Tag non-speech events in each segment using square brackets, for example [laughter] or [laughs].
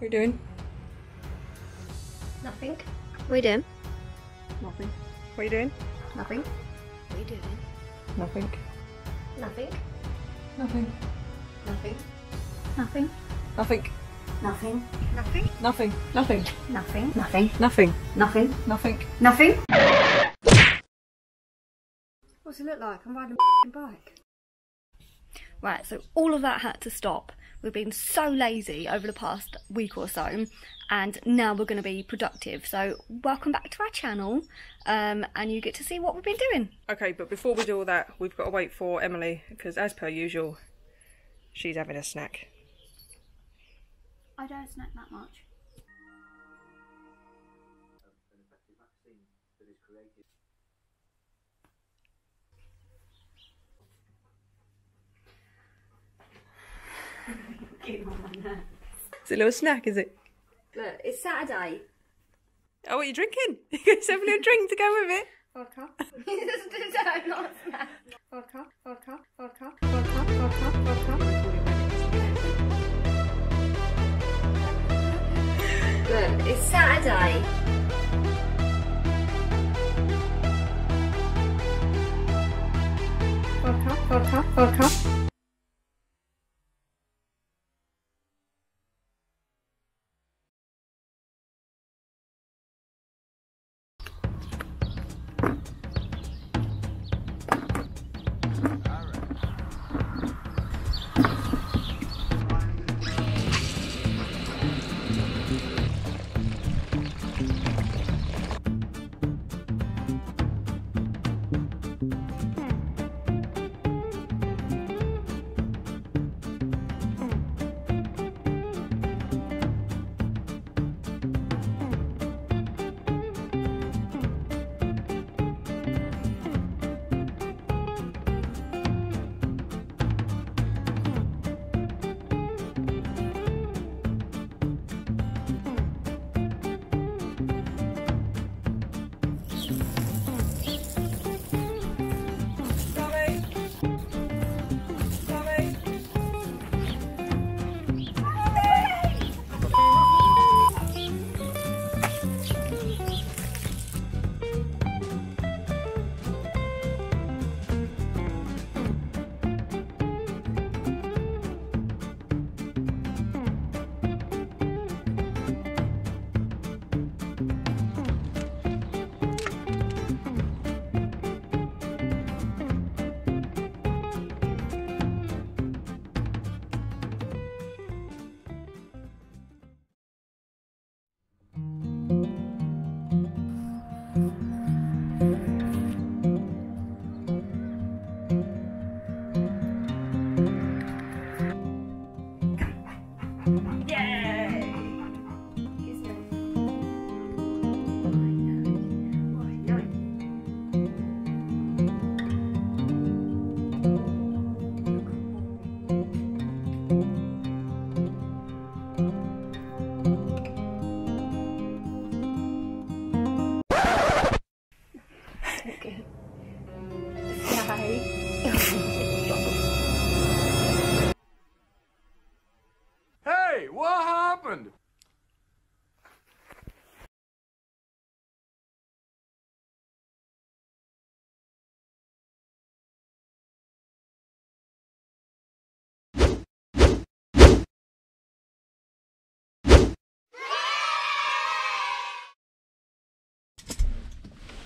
What are you doing? Nothing. What are you doing? Nothing. What are you doing? Nothing. What are you doing? Nothing. Nothing. Nothing. Nothing. Nothing. Nothing. Nothing. Nothing. Nothing. Nothing. Nothing. Nothing. Nothing. Nothing. Nothing. Nothing. What's it look like? I'm riding a bike. Right, so all of that had to stop. We've been so lazy over the past week or so, and now we're going to be productive. So, welcome back to our channel, um, and you get to see what we've been doing. Okay, but before we do all that, we've got to wait for Emily because, as per usual, she's having a snack. I don't snack that much. It's a little snack, is it? Look, it's Saturday. Oh, what are you drinking? [laughs] You guys having a little drink to go with it? Vodka. no, not snack. Vodka, vodka, vodka, vodka, vodka, vodka. Look, it's Saturday. Vodka, vodka, vodka.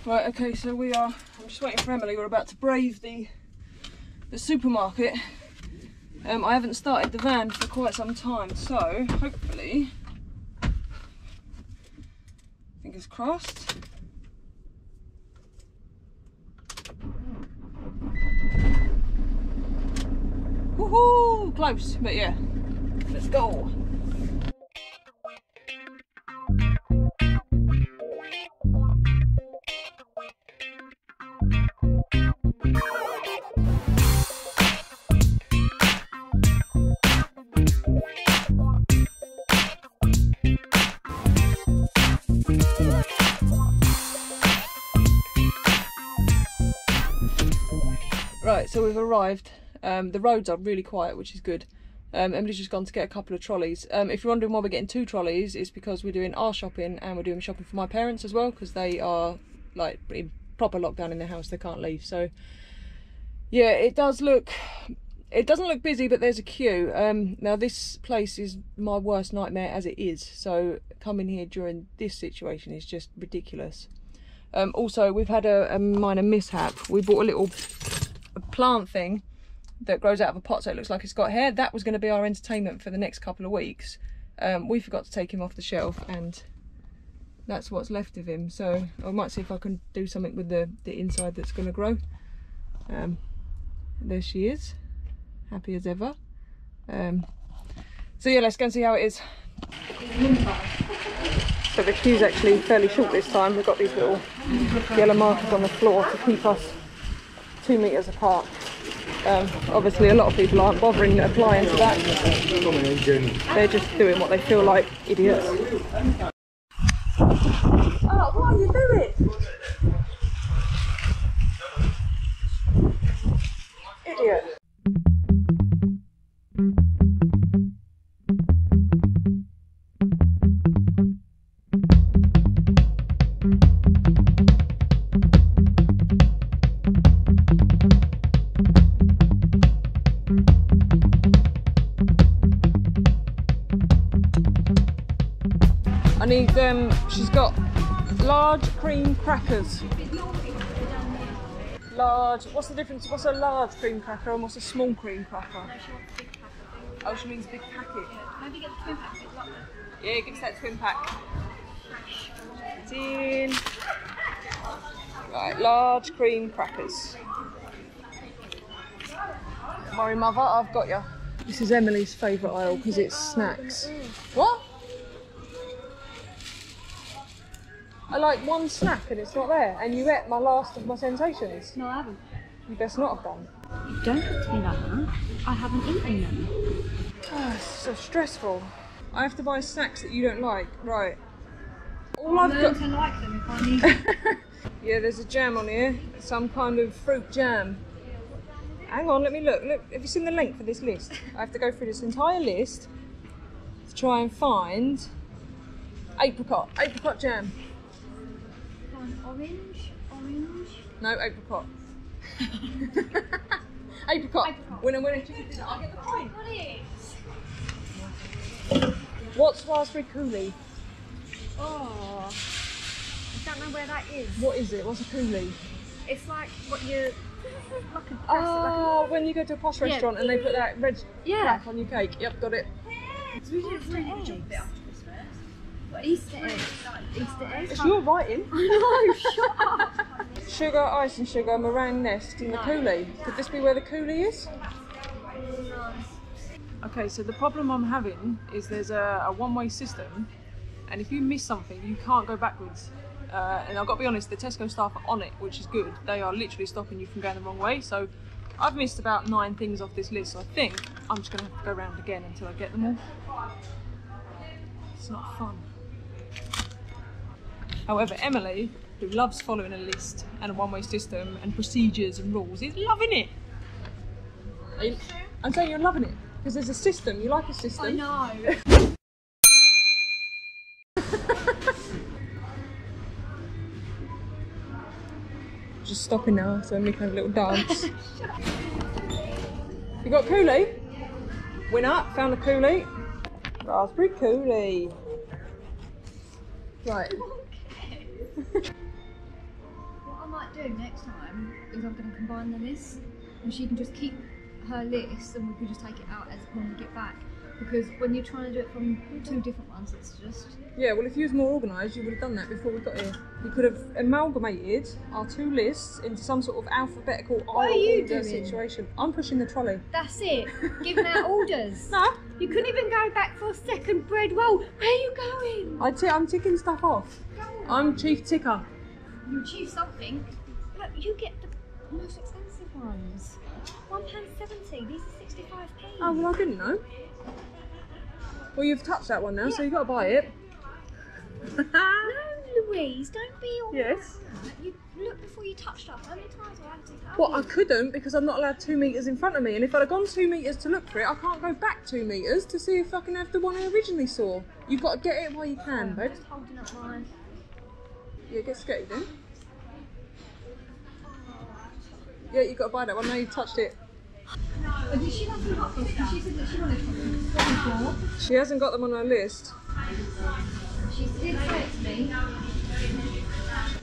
Right, okay, so we are. I'm just waiting for Emily. We're about to brave the the supermarket. Um, I haven't started the van for quite some time, so hopefully, fingers crossed. Woohoo! Close, but yeah. Let's go. So we've arrived. Um, the roads are really quiet, which is good. Um, Emily's just gone to get a couple of trolleys. Um, if you're wondering why we're getting two trolleys, it's because we're doing our shopping and we're doing shopping for my parents as well because they are like in proper lockdown in their house. They can't leave. So yeah, it does look. It doesn't look busy, but there's a queue. Um, now this place is my worst nightmare as it is. So coming here during this situation is just ridiculous. Um, also, we've had a, a minor mishap. We bought a little plant thing that grows out of a pot so it looks like it's got hair. That was going to be our entertainment for the next couple of weeks. Um, we forgot to take him off the shelf and that's what's left of him. So I might see if I can do something with the, the inside that's going to grow. Um, there she is, happy as ever. Um, so yeah, let's go and see how it is. So the queue's actually fairly short this time. We've got these little yellow markers on the floor to keep us two metres apart. Um, obviously, a lot of people aren't bothering applying to that. They're just doing what they feel like, idiots. Oh, what are you doing? Idiot. Um she's got large cream crackers. Large what's the difference? What's a large cream cracker and what's a small cream cracker? Oh she means big packet. Maybe get the twin pack. Yeah, give us that twin pack. It's in. Right, large cream crackers. Don't worry, mother, I've got you. This is Emily's favourite aisle because it's snacks. What? I like one snack and it's not there, and you ate my last of my sensations. No, I haven't. You best not have done. You don't talk to me like that. I haven't eaten them. Oh, it's so stressful. I have to buy snacks that you don't like. Right. All I've got. to like them if I need [laughs] them. Yeah, there's a jam on here. Some kind of fruit jam. Hang on, let me look. Look, have you seen the length of this list? I have to go through this entire list to try and find apricot. Apricot jam. Um, orange, orange. No, apricot. [laughs] apricot. Apricot. Winner, winner, chicken dinner. I'll get the point. Oh, what is? What's raspberry coulis? Oh, I don't know where that is. What is it? What's a coulis? It's like what you like a Oh, when you go to a posh Yeah. restaurant and they put that red Yeah. on your cake. Yep, got it. Easter eggs. What Easter eggs? Easter eggs. It's your writing. [laughs] I know. Shut up. Sugar, ice and sugar, meringue nest in the coulis. Could this be where the coulis is? Okay, so the problem I'm having is there's a, a one-way system, and if you miss something, you can't go backwards. Uh, and I've got to be honest, the Tesco staff are on it, which is good. They are literally stopping you from going the wrong way. So I've missed about nine things off this list. So I think I'm just going to have to go around again until I get them all. It's not fun. However, Emily, who loves following a list and a one-way system and procedures and rules, is loving it. You- I'm saying you're loving it because there's a system. You like a system. I know. [laughs] Just stopping now, so Emily can have a little dance. [laughs] you got coulis? Winner, found a coulis. Raspberry coulis. Right. Do next time is I'm going to combine the list, and she can just keep her list, and we can just take it out as when we get back. Because when you're trying to do it from two different ones, it's just Yeah, well, if you was more organised, you would have done that before we got here. You could have amalgamated our two lists into some sort of alphabetical What are you order doing? situation. I'm pushing the trolley. that's it. [laughs] Giving out orders. [laughs] No, You couldn't even go back for a second bread roll. Where are you going? I t- I'm ticking stuff off. I'm chief ticker. You achieve something. You get the most expensive ones. One pound seventy. These are sixty-five p. Oh, well, I didn't know. Well, you've touched that one now, so you've got to buy it. No, Louise, don't be all Yes. You look before you touch stuff. How many times do I have to tell Well? I couldn't because I'm not allowed two metres in front of me, and if I'd have gone two metres to look for it, I can't go back two metres to see if I can have the one I originally saw. You've got to get it while you can, I'm babe. just holding up mine. Yeah, get sketchy then. Yeah, you've got to buy that one now you've touched it. She hasn't got them on her list.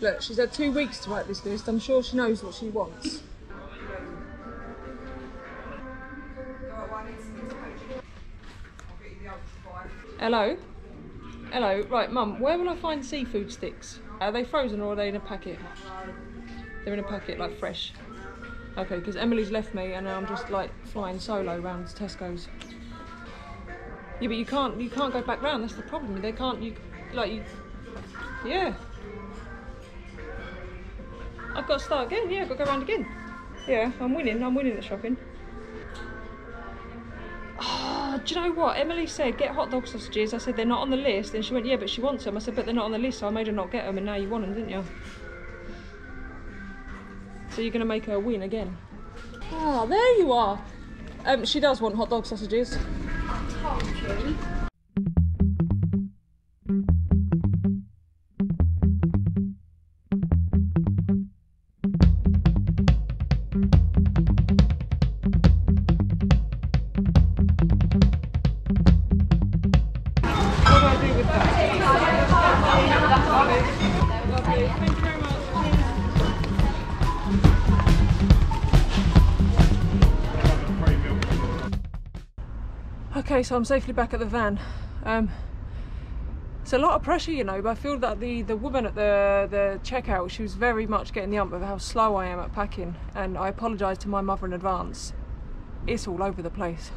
Look, she's had two weeks to write this list. I'm sure she knows what she wants. Hello? Hello, right, Mum, where will I find seafood sticks? Are they frozen or are they in a packet? They're in a packet, like fresh. Okay, because Emily's left me and now I'm just like flying solo round Tesco's. Yeah, but you can't you can't go back round. That's the problem. They can't you like you. Yeah. I've got to start again. Yeah, I've got to go round again. Yeah, I'm winning. I'm winning at shopping. Oh, do you know what? Emily said get hot dog sausages. I said they're not on the list, and she went, yeah, but she wants them. I said, but they're not on the list, so I made her not get them, and now you want them, didn't you? So you're gonna make her win again. Oh, there you are. Um, she does want hot dog sausages. Told you. What do I do with that? Lovely. Lovely. Thank you very much. Okay, so I'm safely back at the van. Um, it's a lot of pressure, you know, but I feel that the, the woman at the, the checkout, she was very much getting the ump of how slow I am at packing, and I apologise to my mother in advance. It's all over the place.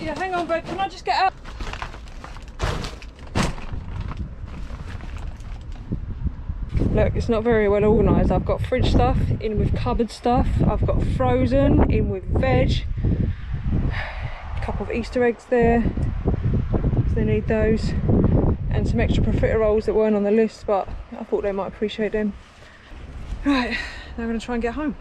Yeah, hang on, babe, can I just get out? Look, it's not very well organised. I've got fridge stuff in with cupboard stuff. I've got frozen in with veg. Of Easter eggs there. they need those. And some extra profiteroles that weren't on the list, but I thought they might appreciate them. Right, now I'm going to try and get home.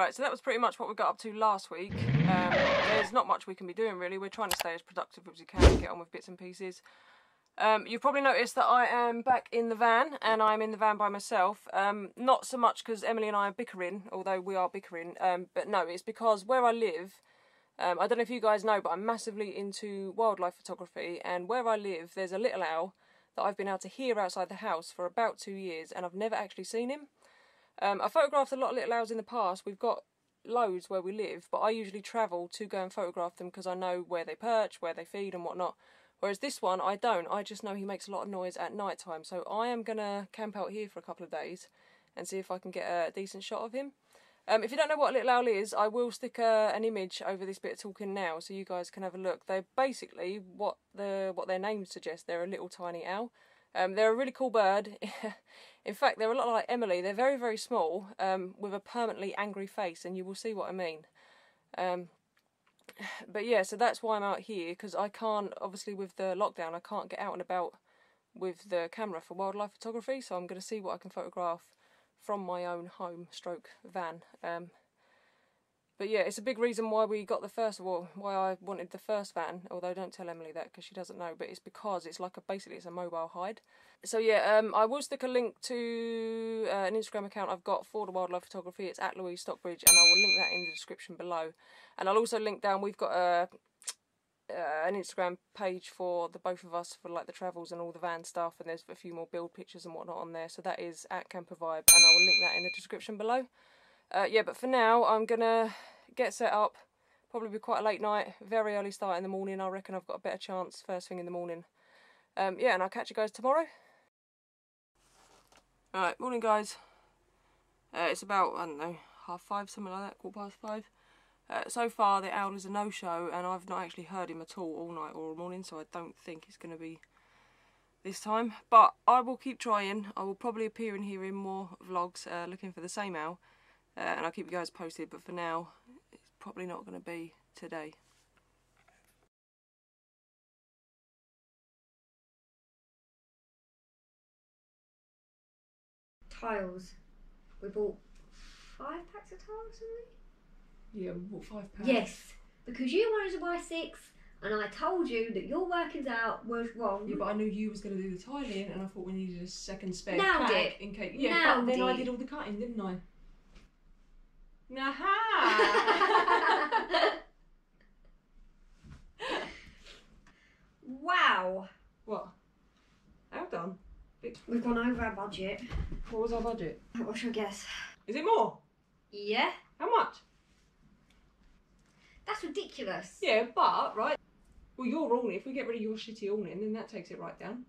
Right, so that was pretty much what we got up to last week. Um, there's not much we can be doing really. We're trying to stay as productive as we can get on with bits and pieces. Um, you've probably noticed that I am back in the van and I'm in the van by myself. Um, not so much because Emily and I are bickering, although we are bickering, um, but no, it's because where I live, um, I don't know if you guys know, but I'm massively into wildlife photography, and where I live, there's a little owl that I've been able to hear outside the house for about two years, and I've never actually seen him. Um, I photographed a lot of little owls in the past. We've got loads where we live, but I usually travel to go and photograph them because I know where they perch, where they feed, and whatnot. Whereas this one, I don't. I just know he makes a lot of noise at night time. So I am gonna camp out here for a couple of days and see if I can get a decent shot of him. Um, if you don't know what a little owl is, I will stick an image over this bit of talking now, so you guys can have a look. They're basically what the what their name suggests. They're a little tiny owl. Um, they're a really cool bird. [laughs] In fact, they're a lot like Emily. They're very very small, um, with a permanently angry face, and you will see what I mean. Um, [sighs] but yeah, so that's why I'm out here because I can't, obviously, with the lockdown, I can't get out and about with the camera for wildlife photography. So I'm going to see what I can photograph from my own home stroke van. Um, but yeah, it's a big reason why we got the first, well, why I wanted the first van. Although don't tell Emily that because she doesn't know. But it's because it's like a basically it's a mobile hide. So yeah, um, I will stick a link to uh, an Instagram account I've got for the wildlife photography. It's at Louise Stockbridge, and I will link that in the description below. And I'll also link down. We've got a uh, an Instagram page for the both of us for like the travels and all the van stuff, and there's a few more build pictures and whatnot on there. So that is at Camper Vibe, and I will link that in the description below. Uh, yeah, but for now, I'm gonna get set up. Probably be quite a late night, very early start in the morning. I reckon I've got a better chance first thing in the morning. Um, yeah, and I'll catch you guys tomorrow. Alright, morning guys. Uh, it's about, I don't know, half five, something like that, quarter past five. Uh, so far, the owl is a no-show, and I've not actually heard him at all all night or all morning, so I don't think it's going to be this time. But I will keep trying. I will probably appear in here in more vlogs uh, looking for the same owl, uh, and I'll keep you guys posted. But for now, probably not going to be today. Tiles. We bought five packs of tiles, didn't we? Yeah, we bought five packs. Yes, because you wanted to buy six, and I told you that your workings out was wrong. Yeah, but I knew you was going to do the tiling, and I thought we needed a second spare Nailed pack it. in case. Yeah, Nailed but then I did all the cutting, didn't I? Aha! [laughs] wow, what? How done? we've gone over our budget. What was our budget? What's your guess? Is it more? Yeah, How much? that's ridiculous. Yeah, but right. Well, your awning. If we get rid of your shitty awning, then that takes it right down.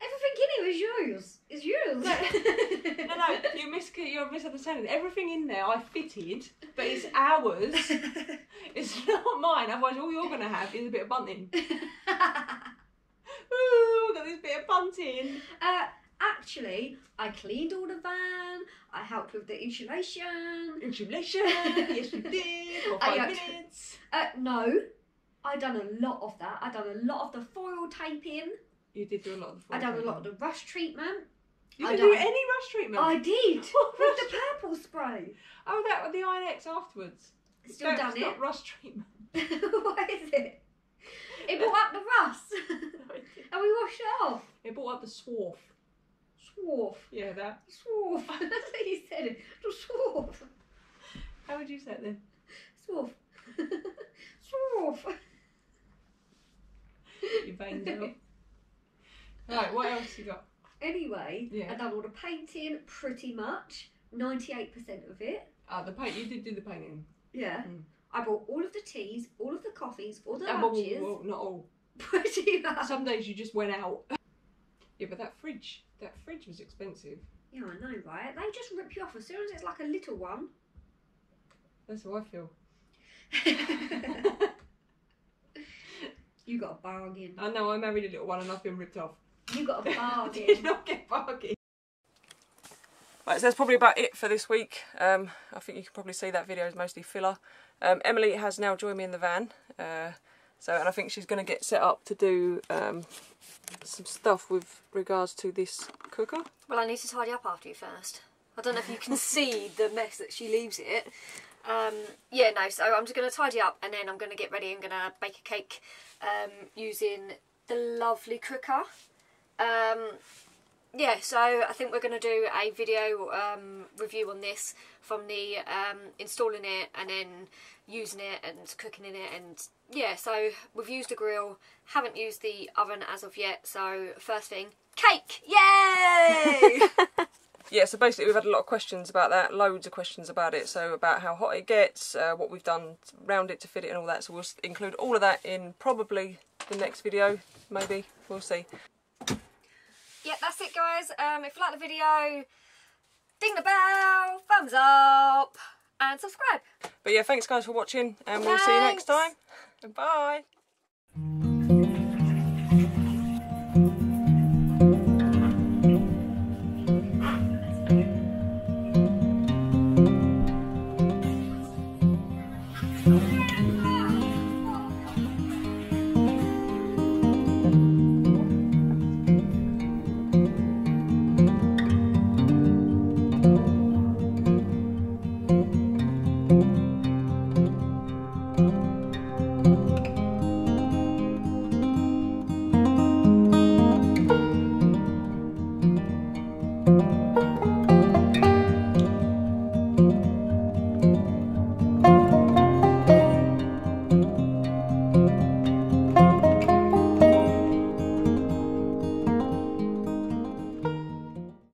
Everything in it is yours. It's yours. No, no, [laughs] you mis- you're misunderstanding. Everything in there I fitted, but it's ours. [laughs] It's not mine. Otherwise, all you're gonna have is a bit of bunting. [laughs] Ooh, got this bit of bunting. uh, actually, I cleaned all the van. I helped with the insulation. Insulation. yes, we did. For five got- minutes. Uh, no, I done a lot of that. I done a lot of the foil taping. You did do a lot of. I done a lot of the rust treatment. You I didn't do done- any rust treatment. I did [laughs] What with the purple spray. Oh, that with the INX afterwards. Still done not it. rust treatment. [laughs] [laughs] what is it? It brought up the rust, and we washed it off. It brought up the swarf. Swarf. Yeah, that. Swarf. That's how you said it. The swarf. How would you say it then? Swarf. Swarf. Your veins out. Right, what else you got? Anyway, Yeah. I done all the painting pretty much. 98% of it. Ah, the paint. You did do the painting. Yeah. Mm. I bought all of the teas, all of the coffees, all the Ah, lunches. well, well, not all. [laughs] Pretty much. Some days you just went out. [laughs] Yeah, but that fridge, that fridge was expensive. Yeah, I know, right? They just rip you off as soon as it's like a little one. That's how I feel. [laughs] you got a bargain. I know I married a little one and I've been ripped off. You got a [laughs] I did bargain. not get bargain. Right, so that's probably about it for this week. Um, I think you can probably see that video is mostly filler. Um, Emily has now joined me in the van, uh, so and I think she's going to get set up to do um, some stuff with regards to this cooker. well, I need to tidy up after you first. I don't know if you can [laughs] see the mess that she leaves it. Um, yeah, no, so I'm just going to tidy up and then I'm going to get ready. I'm going to bake a cake um, using the lovely cooker. Um, yeah, so I think we're going to do a video um, review on this from the um, installing it and then using it and cooking in it and yeah, so we've used the grill, haven't used the oven as of yet, so first thing, cake! Yay! [laughs] Yeah, so basically we've had a lot of questions about that, loads of questions about it. So about how hot it gets, uh, what we've done around it to fit it and all that. So we'll include all of that in probably the next video, maybe. We'll see. Yeah, that's it guys. Um, if you like the video, ding the bell, thumbs up, and subscribe. But yeah, thanks guys for watching and we'll see you next time. Bye.